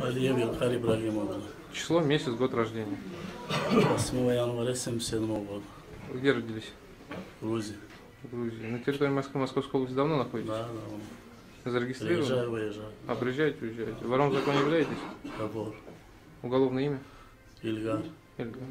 Алиев Илхар Ибрагимовна. Число, месяц, год рождения. 8 января 77 года. Где родились? Грузия. В Грузии. На территории Москвы, Московской области давно находитесь? Да, да. Зарегистрированы? Приезжаю, выезжаю. А приезжаете, уезжаете. Вором в законе являетесь? Кабор. Уголовное имя? Ильгар. Ильгар.